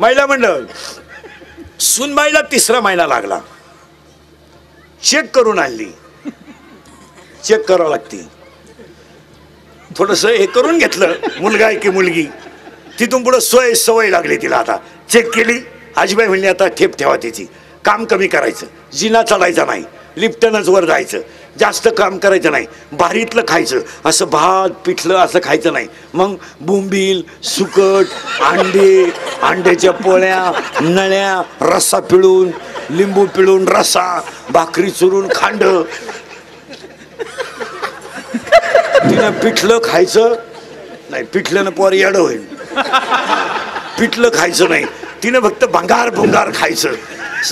महिला मंडळ. सुनबाईला तिसरा महिना लागला. चेक करून आणली. चेक करावं लागते. थोडस हे करून घेतलं मुलगा आहे की मुलगी. तिथून पुढं सोय सवय लागली तिला आता. चेक केली. आजीबाई म्हणली आता ठेप ठेवा तिची. काम कमी करायचं. जिना चढायचा नाही. लिफ्टनच वर जायचं. जास्त काम करायचं नाही. भारीतलं खायचं. असं भात पिठलं असं खायचं नाही. मग बोंबील सुकट अंडे अंड्याच्या पोळ्या नळ्या रस्सा पिळून लिंबू पिळून रस्सा भाकरी चुरून खांड. तिनं पिठलं खायचं नाही पिठल्यानं पोर येडं होईल. पिठलं खायचं नाही. तिनं फक्त भंगार भुंगार खायचं.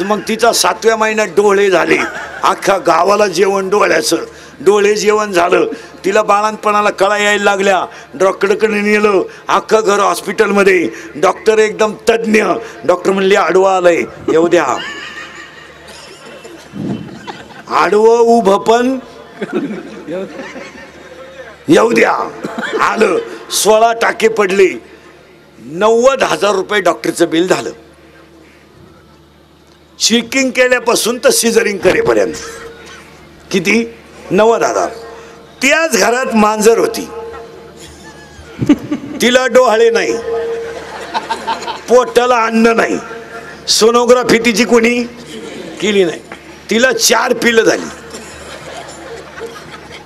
मग तिचा सातव्या महिन्यात डोळे झाले. अख्ख्या गावाला जेवण डोळ्याचं. डोळे जेवण झालं. तिला बाळांपणाला कळा यायला लागल्या. डॉक्टरकडे नेलं. अख्खं घर हॉस्पिटलमध्ये. डॉक्टर एकदम तज्ज्ञ. डॉक्टर म्हणले आडवं आलंय. येऊ द्या. आडवं उभं पण येऊ द्या. आलं. सोळा टाके पडले. नव्वद हजार रुपये डॉक्टरचं बिल झालं. चेकिंग केल्यापासून तर सिझरिंग करेपर्यंत. किती? नव्वद हजार. त्याच घरात मांजर होती. तिला डोहाळे नाही. पोटाला अन्न नाही. सोनोग्राफी तिची कोणी केली नाही. तिला चार पिलं झाली.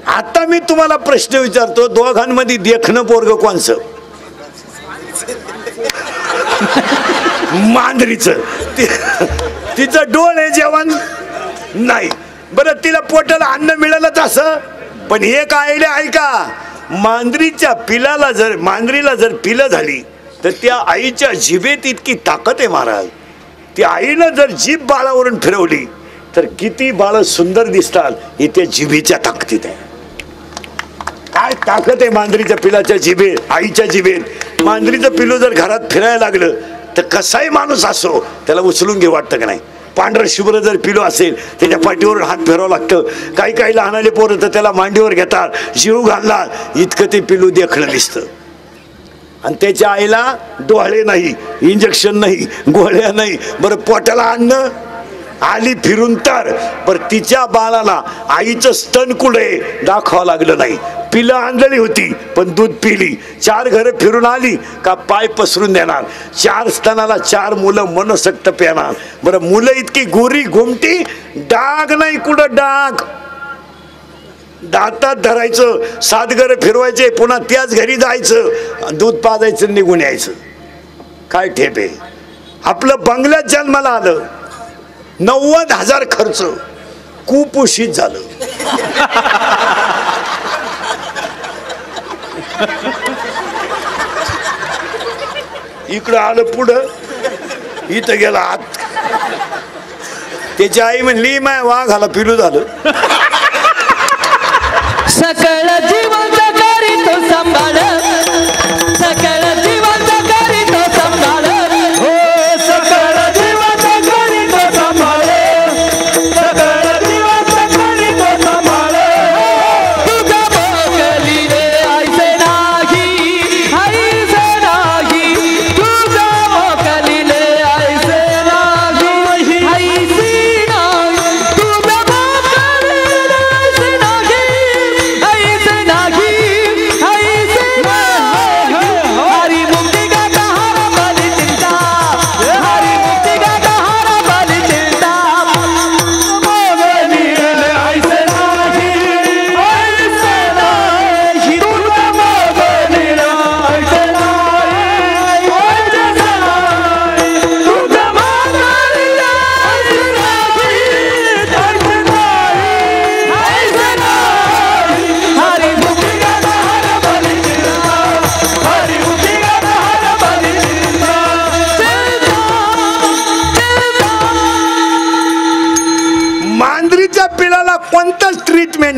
आता मी तुम्हाला प्रश्न विचारतो दोघांमध्ये देखणं पोरग कोणचं? मांजरीचं. तिचं डोळे जेवण नाही. बरं तिला पोटाला अन्न मिळालंच असं. पण एक आयडिया ऐका. मांजरीच्या पिलाला जर मांजरीला जर पिलं झाली तर त्या आईच्या जिभेत इतकी ताकद आहे महाराज. ती आईनं जर जीभ बाळावरून फिरवली तर किती बाळ सुंदर दिसतात. हे त्या जिभेच्या ताकदीत आहे. काय ताकद आहे मांजरीच्या पिलाच्या जिभेत आईच्या जिभेत? मांजरीचं पिलू जर घरात फिरायला लागलं तर कसाही माणूस असो त्याला उचलून घे वाटतं का नाही? पांढरं शुभ्र जर पिलू असेल त्याच्या पाठीवर हात फिरावं लागतं. काही काही लहानाले पोरं तर त्याला मांडीवर घेतात. जीव घालणार. इतकं ते पिलू देखणं दिसतं. आणि त्याच्या आईला डोळे नाही इंजेक्शन नाही गोळ्या नाही. बरं पोटाला आणणं आली फिरून तर. पर तिच्या बाळाला आईचं स्तन कुठे? दाखवावं लागलं नाही. पिलं आणलेली होती पण दूध पिली. चार घरं फिरून आली का पाय पसरून देणार. चार स्तनाला चार मुलं मनसक्त पेणार. बरं मुलं इतकी गोरी घुमटी डाग नाही कुठं डाग. दातात धरायचं सात घरं फिरवायचे पुन्हा त्याच घरी जायचं दूध पाजायचं निघून यायचं. काय ठेपे? आपलं बंगल्यात जन्माला आलं. नव्वद हजार खर्च. कुपोषित झालं. इकडं आलं पुढं इथं गेला आत. त्याची आई म्हणली माय वाघाला पिलू झालं. सक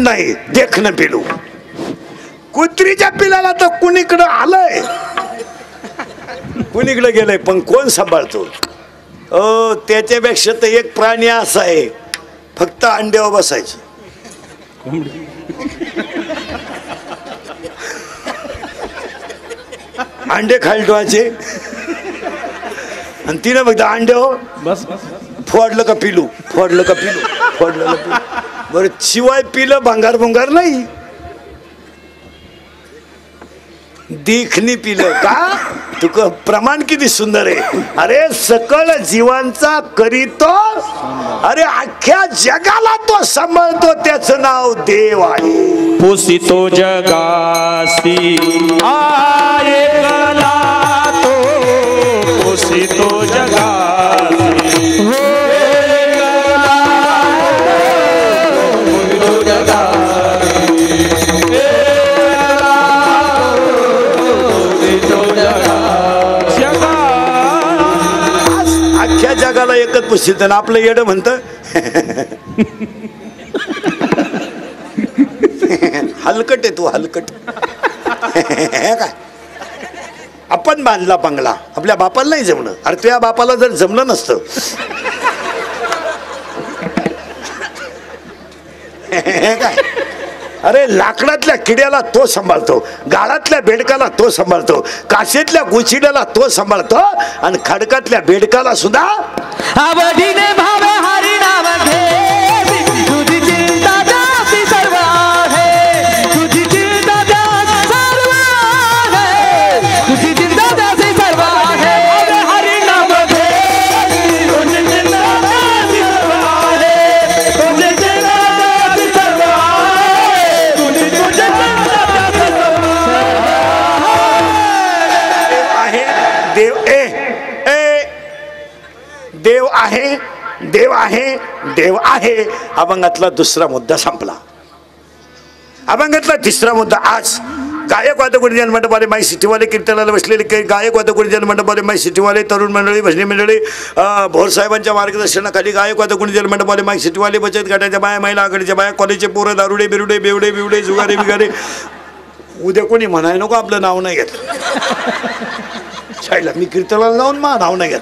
नाही देखणं पिलू. कुत्रीच्या पिलाला तर कुणीकडं आलंय? कुणीकडे गेलंय? पण कोण सांभाळतो? अ त्याच्यापेक्षा तर एक प्राणी असा आहे फक्त अंड्यावर बसायचं. अंडे खाली ठेवायचे. आणि तिनं फक्त अंडे हो. बस. फोडलं का पिलू? फोडलं का पिलू? फोडलं का पिलू? बरं शिवाय पिलं भंगार भंगार नाही. देखणी पिलं. का? तुक प्रमाण किती सुंदर आहे. अरे सकळ जीवांचा करीतो अरे अख्ख्या जगाला तो सांभाळतो त्याचं नाव देव आहे. पुसितो जगासी. ऐकला तो पुसितो जगाला आणि आपलं येड म्हणत. हलकट आहे तू हलकट. काय? आपण बांधला बंगला. आपल्या बापाला नाही जमलं. अरे तुझ्या बापाला जर जमलं नसतं. काय? अरे लाकडातल्या किड्याला तो सांभाळतो. गाळातल्या बेडकाला तो सांभाळतो. काशेतल्या गुचिड्याला तो सांभाळतो. आणि खडकातल्या बेडकाला सुद्धा आवडीने भावे हरी नाव घे आहे. अभंगातला दुसरा मुद्दा संपला. अभंगातला तिसरा मुद्दा आज गायक वादकोडी जनमंडपाले माई सिटीवाले कीर्तनाला बसलेले काही गायक वादकोडी जनमंडपाले माई सिटीवाले तरुण मंडळी भजनी मंडळी अं, भोर साहेबांच्या मार्गदर्शनाखाली गायक वादकोडी जनमंडपाले माई सिटीवाले बचत गटाच्या बाया महिला आघाडीच्या बाया कॉलेजचे पोरं दारुडे बिरुडे बेवडे बिवडे जुगारे बिगारे. उद्या कोणी म्हणाय नको आपलं नाव नाही घेत. शाळेला मी कीर्तनाला जाऊन मा नाव नाही घेत.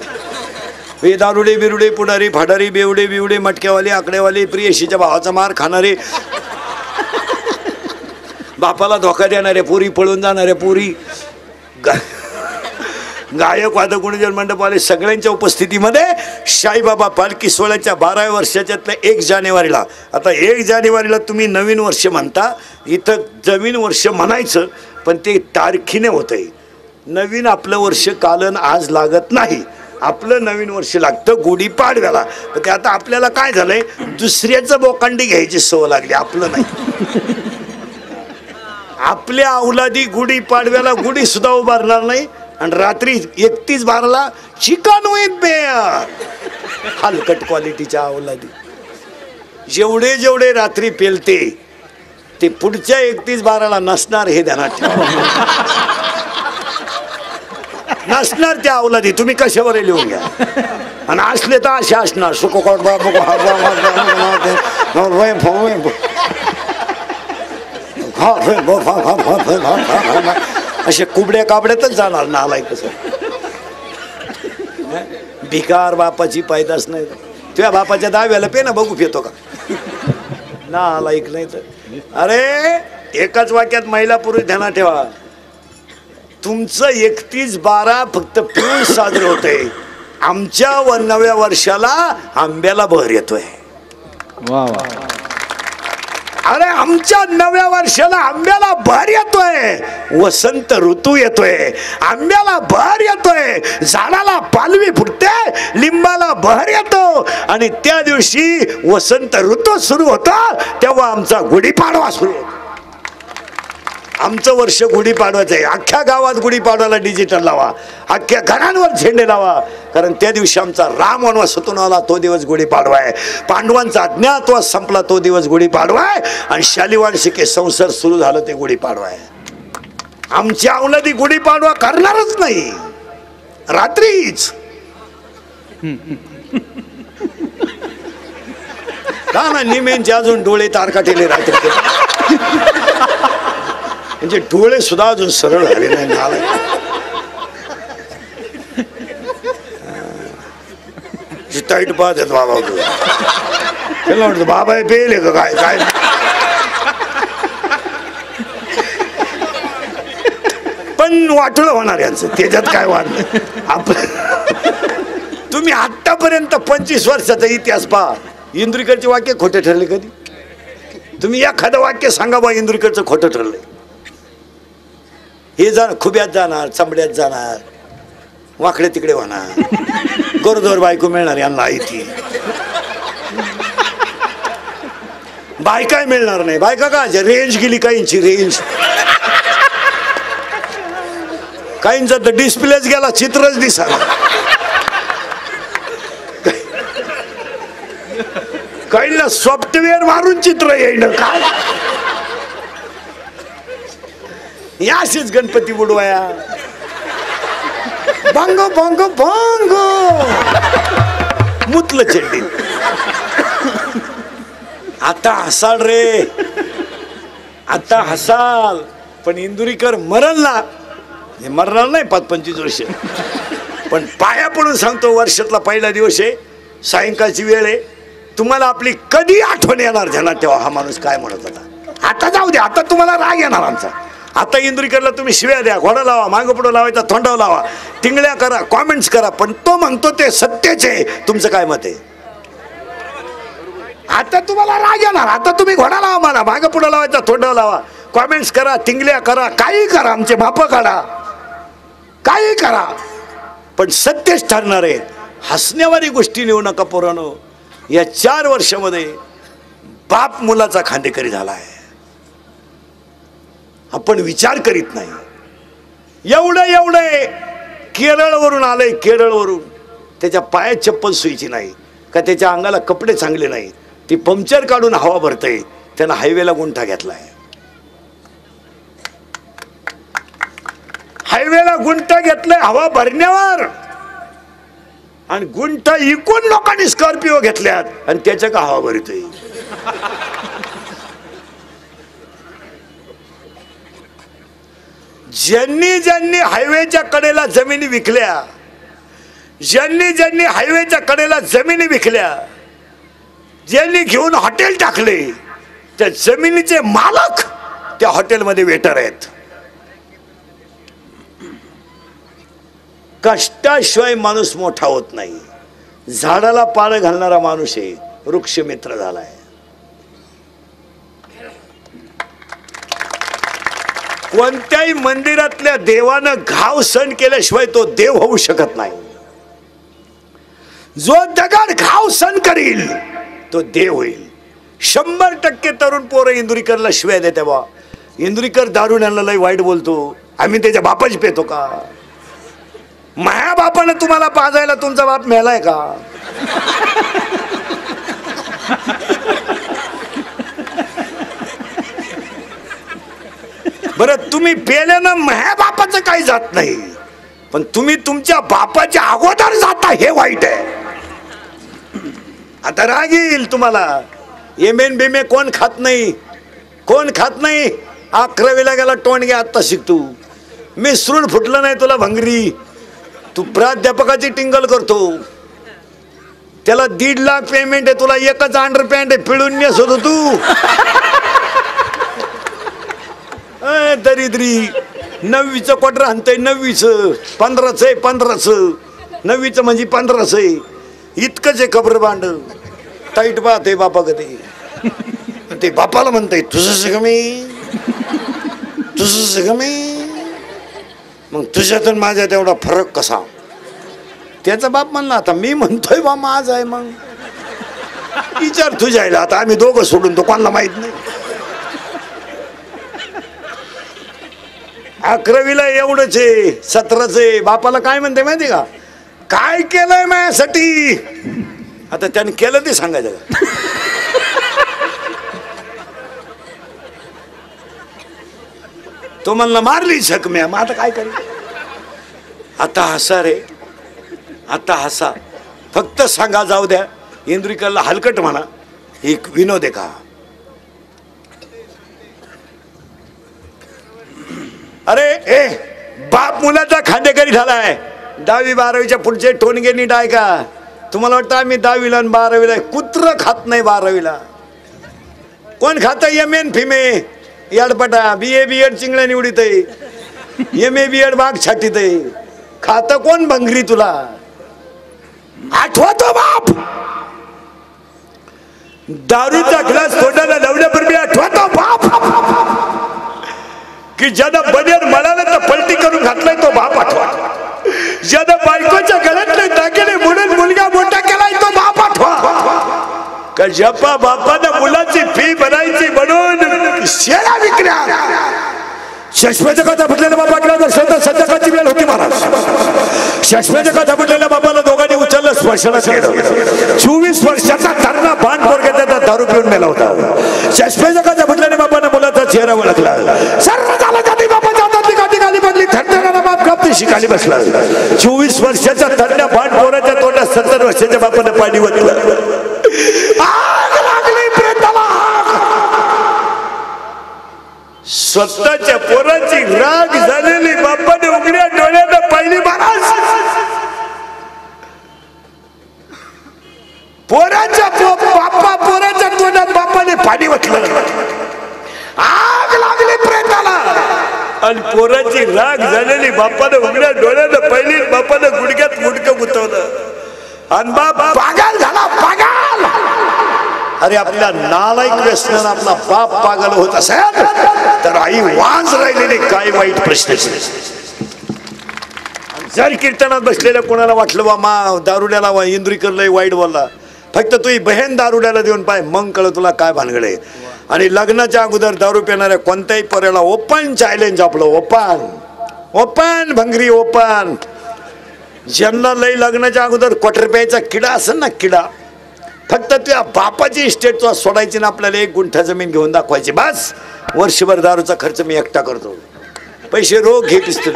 हे दारुडे बिरुडे पुढारी फाडारी बेवडे बिवडे मटक्यावाले आकडेवाले प्रियशीच्या भावाचा मार खाणारे. बापाला धोका देणारे पुरी पळून जाणारे पुरी. गा गायक वादक मंडपाले सगळ्यांच्या उपस्थितीमध्ये साईबाबा पालखी सोहळ्याच्या बाराव्या वर्षाच्यातल्या एक जानेवारीला. आता एक जानेवारीला तुम्ही नवीन वर्ष म्हणता इथं जमीन वर्ष म्हणायचं पण ते तारखीने होतंय. नवीन आपलं वर्ष कालन आज लागत नाही. आपलं नवीन वर्ष लागतं गुढीपाडव्याला तर ते आता आपल्याला काय झालंय? दुसऱ्याचं बोकांडी घ्यायची सवय लागली आपलं नाही. आपल्या अवलादी गुढीपाडव्याला गुढी सुद्धा उभारणार नाही आणि रात्री एकतीस बाराला चिकन विथ बेअर हलकट क्वालिटीच्या अवलादी जेवढे जेवढे रात्री पेलते ते पुढच्या एकतीस बाराला नसणार हे ध्यानात ठेवा. नसणार त्या अवलादी तुम्ही कशावर लिहून घ्या आणि असले तर असे असणार सुख असे कुबड्या काबड्यातच जाणार नालाय कसं भिकार बापाची पायदास नाही तुझ्या बापाच्या दाव्याला पे ना बघू पितो का नालायक नाही तर अरे एकाच वाक्यात महिला पुरुष ध्यानात ठेवा तुमचं एकतीस बारा फक्त पिऊन साजरं होतंय. आमच्या व नव्या वर्षाला आंब्याला बहर येतोय. अरे आमच्या नव्या वर्षाला आंब्याला भर येतोय. वसंत ऋतू येतोय. आंब्याला भर येतोय. झाडाला पालवी फुटते लिंबाला भर येतो. आणि त्या दिवशी वसंत ऋतू सुरू होता तेव्हा आमचा गुढीपाडवा सुरू होतो. आमचं वर्ष गुढीपाडवायचं आहे. अख्ख्या गावात गुढीपाडवाला डिजिटल लावा. अख्ख्या घरांवर झेंडे लावा. कारण त्या दिवशी आमचा राम वनवासातून आला तो दिवस गुढीपाडवा आहे. पांडवांचा अज्ञातवास संपला तो दिवस गुढीपाडवा आहे. आणि शालिवांशिके संसार सुरू झालं ते गुढीपाडवा आहे. आमच्या अवलदी गुढीपाडवा करणारच नाही. रात्रीच. का ना निमेंचे अजून डोळे तारकाटेले रात्री म्हणजे डोळे सुद्धा अजून सरळ झाले नाही नालायक. टाईट पाहत आहेत बाबा त्याला वाटतं बाबा हे पेल का काय? काय? पण वाटलं होणार यांचं त्याच्यात काय वाटलं आपलं तुम्ही आत्तापर्यंत पंचवीस वर्षाचा इतिहास पहा. इंद्रिकरचे वाक्य खोटे ठरले कधी? तुम्ही एखादं वाक्य सांगा बा इंद्रीकरचं खोटं ठरलंय. हे जाण खुब्यात जाणार चांबड्यात जाणार वाकडे तिकडे होणार. गोरदोर बायको मिळणार यांना ती बायकाय मिळणार नाही. बायका का रेंज गेली काहींची रेंज काहींचा तर डिस्प्लेच गेला चित्रच दिसाला काहींना सॉफ्टवेअर मारून चित्र येईन काय या अशीच गणपती बुडवाया. भांग भांग भांग. मुतलं चेंडी. आता हसाल रे. आता हसाल. पण इंदुरीकर मरणला हे मरणार नाही पाच पंचवीस वर्ष. पण पाया पडून सांगतो वर्षातला पहिला दिवस आहे. सायंकाळची वेळ आहे. तुम्हाला आपली कधी आठवण येणार ध्यानात तेव्हा हा माणूस काय म्हणत होता. आता जाऊ दे आता तुम्हाला राग येणार आमचा. आता इंदुरीकरला तुम्ही शिव्या द्या घोडा लावा मागं पुढं लावायचा थोंडाव लावा. टिंगळ्या करा कॉमेंट्स करा पण तो म्हणतो ते सत्यच आहे. तुमचं काय मत आहे? आता तुम्हाला राग येणार. आता तुम्ही घोडा लावा मला मागं पुढं लावायचा थोंडाव लावा. कॉमेंट्स करा टिंगल्या करा काही करा आमचे माप काढा. काही करा. पण सत्यच ठरणार आहे. हसण्यावारी गोष्टी नेऊ नका पोरानो. या चार वर्षामध्ये बाप मुलाचा खांदेकरी झाला आहे. आपण विचार करीत नाही. एवढं एवढं केरळवरून आलंय केरळवरून. त्याच्या पायात चप्पल सुईची नाही का त्याच्या अंगाला कपडे चांगले नाही. ती पंक्चर काढून हवा भरतय त्यानं हायवेला गुंठा घेतलाय. हायवेला गुंठा घेतलाय हवा भरण्यावर. आणि गुंठा इकून लोकांनी स्कॉर्पिओ घेतल्यात आणि त्याच्या का हवा भरतोय? ज्यांनी ज्यांनी हायवेच्या कडेला जमिनी विकल्या ज्यांनी ज्यांनी हायवेच्या कडेला जमिनी विकल्या ज्यांनी घेऊन हॉटेल टाकले त्या जमिनीचे मालक त्या हॉटेलमध्ये वेटर आहेत. कष्टाशिवाय माणूस मोठा होत नाही. झाडाला पाळ घालणारा माणूस आहे वृक्षमित्र झालाय. कोणत्याही मंदिरातल्या देवानं घाव सण केल्याशिवाय तो देव होऊ शकत नाही. जो दगड घाव सण करील तो देव होईल. शंभर टक्के तरुण पोरं इंदुरीकरला शिवाय देते बा. इंदुरीकर दारुण्याला लय वाईट बोलतो. आम्ही त्याच्या बापाची पेतो का? माया बापानं तुम्हाला पाजायला तुमचा बाप मेलाय का? बरं तुम्ही पेल्यानं माया बापाचं काही जात नाही. पण तुम्ही तुमच्या बापाच्या अगोदर जाता हे वाईट आहे. आता राग येईल तुम्हाला. एमेन बिमे कोण खात नाही? कोण खात नाही? अकरावीला गेला टोणगे आत्ता शिकतो मी सृण फुटलं नाही तुला भंगरी. तू प्राध्यापकाची टिंगल करतो. त्याला दीड लाख पेमेंट आहे तुला एकच अंडर पॅन्ट आहे पिळून नेस होतो तू. अ दरिद्री. नववीचं क्वार्टर आणतंय नववीचं. पंधराचं आहे पंधराचं. नववीचं म्हणजे पंधराचं आहे. इतकंच आहे खबर भांड. पाहत आहे बापा कधी ते बापाला म्हणतंय तुझं सगळं मी. तुझं सगळं मी. मग तुझ्यातून माझ्या माझ्यात एवढा फरक कसा? त्याचा बाप म्हणला आता मी म्हणतोय बा माझ आहे मग. विचार तुझ्या आता आम्ही दोघं सोडून तो कोणाला माहीत नाही. अकरावीला एवढंच आहे सतराच आहे. बापाला काय म्हणते माहिती का? काय केलंय माझ्यासाठी? आता त्याने केलं ते सांगायचं का? तो म्हणला मारली जखम्या मग आता काय करी? आता हसा रे. आता हसा. फक्त सांगा जाऊ द्या. इंद्रिकला हलकट म्हणा. एक विनोद आहे का? अरे ए बाप मुलाचा खांदेकरी झालाय. दहावी बारावीच्या पुढचे टोनगे नीट आहे का? तुम्हाला वाटतं आम्ही दहावीला आणि बारावीला कुत्र खात नाही बारावीला. कोण खात? एम एन फिमे याडपटा बी ए बी एड चिंगळ्या निवडीत एम ए बी एड बाग छाटीत खातं कोण भंगरी तुला? आठवतो बाप! दारूचा ग्लास तोंडाला लावल्यापूर्वी आठवतो बाप! की ज्यानं बनेर म्हणाला तर पलटी करून घातलाय तो बाप आठवा. ज्यानं बायकोच्या गळ्यातले दागिने म्हणून मुलगा मोठा केलाय तो बाप आठवा. का जपा बापानं मुलाची फी भरायची म्हणून शेळा विकल्या? शश्मेच्या कथा फुटलेल्या बापाकडे नसेल तर संध्याकाळची वेळ होती महाराज. शश्मेच्या कथा फुटलेल्या बापाला दोघांनी उचललं स्पर्शना केलं. चोवीस वर्षाचा त्यांना बाण पोरग्या त्याचा दारू पिऊन मेला होता. शश्मेच्या कथा फुटलेल्या बापानं चेहरा ओळखला. सर्व झालं जाती बापाच्या हातातली गाठी गाली बदली. थरथराला बाप गप्प शिकाली बसला. चोवीस वर्षाचा तरणा बाण पोराच्या तोंडात सत्तर वर्षाच्या बापानं पाणी वतलं आग लागली प्रेताला आग. स्वतःच्या पोराची राग झालेली बापाने उघड्या डोळ्यानं पाहिली महाराज पोराच्या पो- बाप्पा पोराच्या तोंडात बापाने पाणी वतलं आग लागली प्रेताला आणि पोराची राग बाप्पाने उघड्या डोळ्यानं पहिली बाप्पाने गुडघ्यात गुडकं गुतवलं. आणि बाप पागल झाला पागल! अरे आपल्या नालायक व्यसनानं आपला बाप पागल होत असेल तर आई वाज राहिलेली काय वाईट प्रश्न जर कीर्तनात बसलेल्या कोणाला वाटलं बा मा दारुड्याला वा इंद्रीकरला वाईट बोलला. फक्त तुझी बहीण दारुड्याला देऊन पाय मग कळ तुला काय भानगड आहे. आणि लग्नाच्या अगोदर दारू पिणाऱ्या कोणत्याही पर्याला ओपन चॅलेंज आपलं ओपन. ओपन भंगरी ओपन. ज्यांना लय लग्नाच्या अगोदर क्वार्टर प्यायचा किडा असेल ना किडा फक्त त्या बापाची इस्टेट तुला सोडायची ना आपल्याला एक गुंठा जमीन घेऊन दाखवायची. बस वर्षभर दारूचा खर्च मी एकटा करतो. पैसे रोग घे पिस्तूल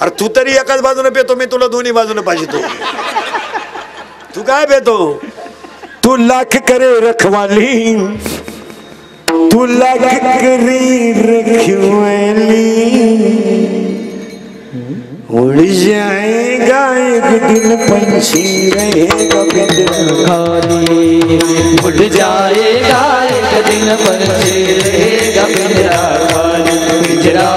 अरे तू तरी एकाच बाजूने पेतो मी तुला दोन्ही बाजूने पाहिजे तू तू काय पेतो? तू लाख करे रखवाली. पुलक उड़ जाएगा एक दिन पर रहेगा बिजन खाली। उड़ जाएगा एक दिन पंछी रहेगा बिजरा